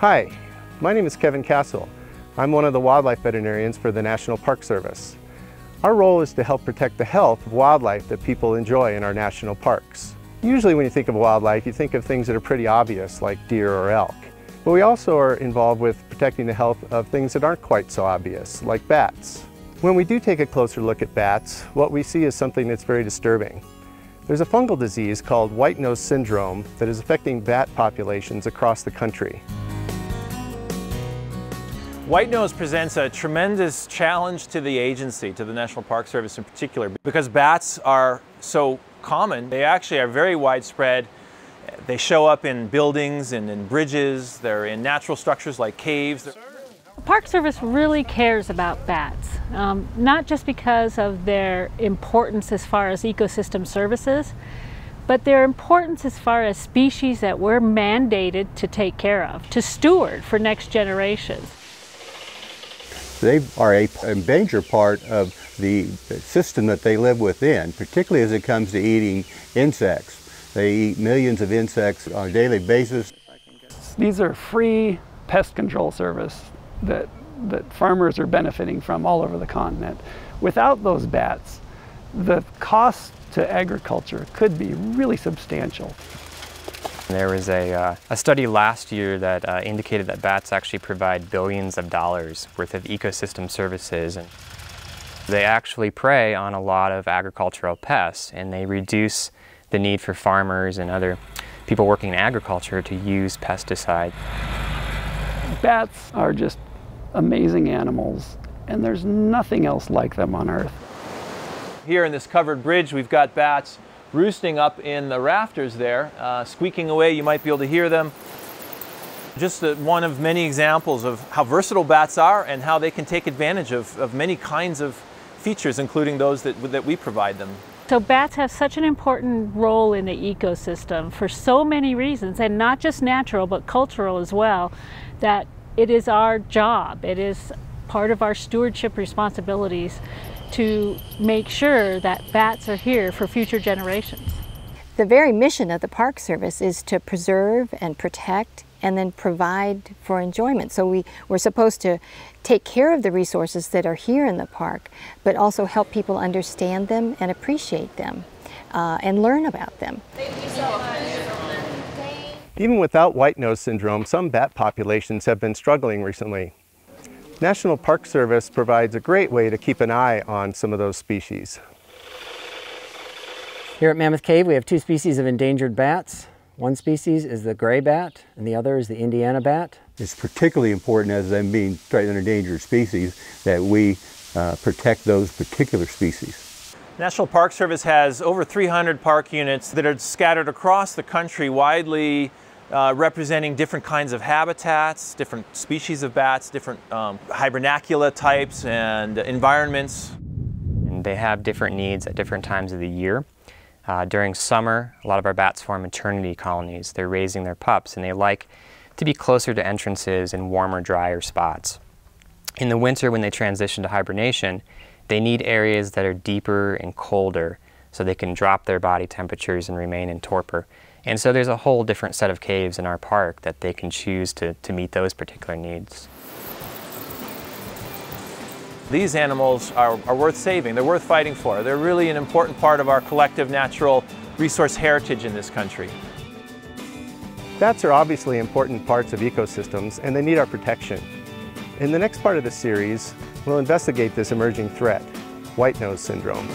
Hi, my name is Kevin Castle. I'm one of the wildlife veterinarians for the National Park Service. Our role is to help protect the health of wildlife that people enjoy in our national parks. Usually when you think of wildlife, you think of things that are pretty obvious, like deer or elk. But we also are involved with protecting the health of things that aren't quite so obvious, like bats. When we do take a closer look at bats, what we see is something that's very disturbing. There's a fungal disease called white nose syndrome that is affecting bat populations across the country. White nose presents a tremendous challenge to the agency, to the National Park Service in particular, because bats are so common. They actually are very widespread. They show up in buildings and in bridges. They're in natural structures like caves. The Park Service really cares about bats, um, not just because of their importance as far as ecosystem services, but their importance as far as species that we're mandated to take care of, to steward for next generations. They are a, major part of the system that they live within, particularly as it comes to eating insects. They eat millions of insects on a daily basis. These are free pest control service that, that farmers are benefiting from all over the continent. Without those bats, the cost to agriculture could be really substantial. There was a, uh, a study last year that uh, indicated that bats actually provide billions of dollars worth of ecosystem services. and They actually prey on a lot of agricultural pests and they reduce the need for farmers and other people working in agriculture to use pesticide. Bats are just amazing animals and there's nothing else like them on Earth. Here in this covered bridge we've got bats roosting up in the rafters there, uh, squeaking away. You might be able to hear them. Just uh, one of many examples of how versatile bats are and how they can take advantage of, of many kinds of features, including those that, that we provide them. So bats have such an important role in the ecosystem for so many reasons, and not just natural, but cultural as well, that it is our job, it is part of our stewardship responsibilities to make sure that bats are here for future generations. The very mission of the Park Service is to preserve and protect and then provide for enjoyment. So we, we're supposed to take care of the resources that are here in the park, but also help people understand them and appreciate them uh, and learn about them. Even without white nose syndrome, some bat populations have been struggling recently. National Park Service provides a great way to keep an eye on some of those species. Here at Mammoth Cave we have two species of endangered bats. One species is the gray bat and the other is the Indiana bat. It's particularly important as them being threatened and endangered species that we uh, protect those particular species. National Park Service has over 300 park units that are scattered across the country widely uh, representing different kinds of habitats, different species of bats, different um, hibernacula types and environments. And they have different needs at different times of the year. Uh, during summer, a lot of our bats form maternity colonies. They're raising their pups and they like to be closer to entrances in warmer, drier spots. In the winter, when they transition to hibernation, they need areas that are deeper and colder so they can drop their body temperatures and remain in torpor. And so there's a whole different set of caves in our park that they can choose to, to meet those particular needs. These animals are, are worth saving, they're worth fighting for. They're really an important part of our collective natural resource heritage in this country. Bats are obviously important parts of ecosystems and they need our protection. In the next part of the series, we'll investigate this emerging threat, white nose syndrome.